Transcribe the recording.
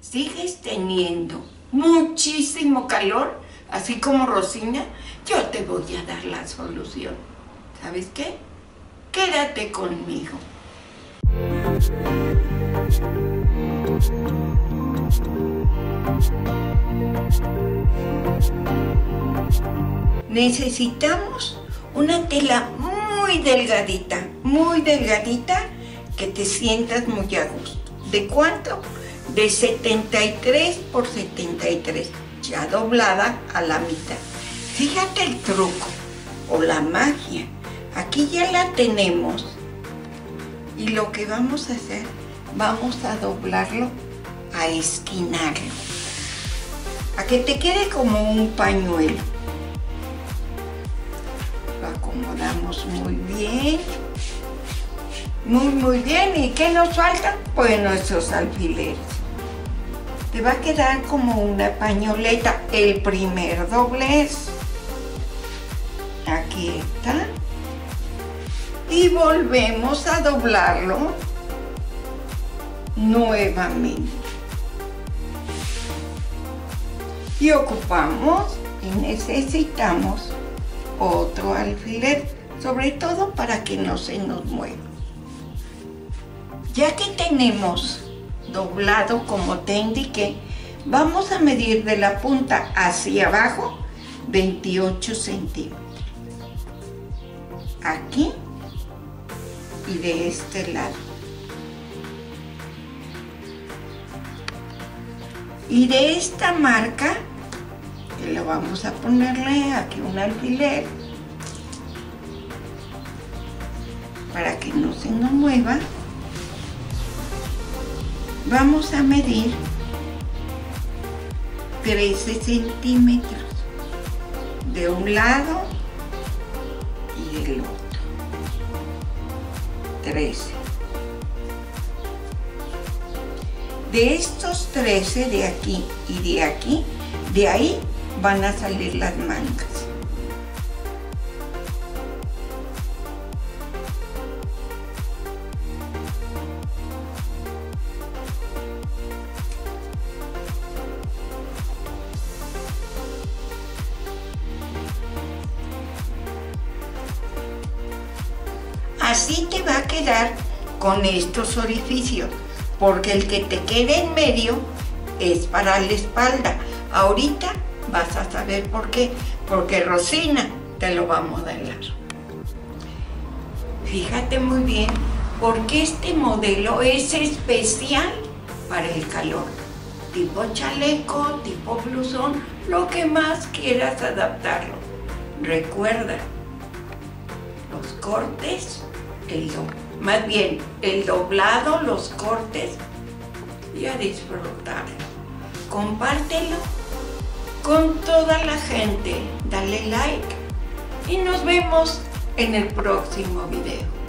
sigues teniendo muchísimo calor, así como Rosina, yo te voy a dar la solución. ¿Sabes qué? Quédate conmigo. Necesitamos una tela muy delgadita, muy delgadita, que te sientas muy a gusto. ¿De cuánto? De 73 por 73, ya doblada a la mitad. Fíjate el truco o la magia. Aquí ya la tenemos. Y lo que vamos a hacer, vamos a doblarlo, a esquinarlo. A que te quede como un pañuelo. Lo acomodamos muy bien. Muy, muy bien. ¿Y qué nos falta? Bueno, esos alfileres. Te va a quedar como una pañoleta. El primer doblez. Aquí está. Y volvemos a doblarlo nuevamente. Y ocupamos y necesitamos otro alfiler, sobre todo para que no se nos mueva. Ya que tenemos doblado como te indiqué, vamos a medir de la punta hacia abajo 28 centímetros. Aquí y de este lado. Y de esta marca, que lo vamos a ponerle aquí un alfiler, para que no se nos mueva, vamos a medir 13 centímetros de un lado y del otro. 13. De estos 13 de aquí y de aquí, de ahí van a salir las mangas. Así te va a quedar con estos orificios, porque el que te quede en medio es para la espalda. Ahorita vas a saber por qué, porque Rosina te lo va a modelar. Fíjate muy bien, porque este modelo es especial para el calor. Tipo chaleco, tipo blusón, lo que más quieras adaptarlo. Recuerda, los cortes el más bien el doblado, los cortes y a disfrutar. Compártelo con toda la gente, dale like y nos vemos en el próximo video.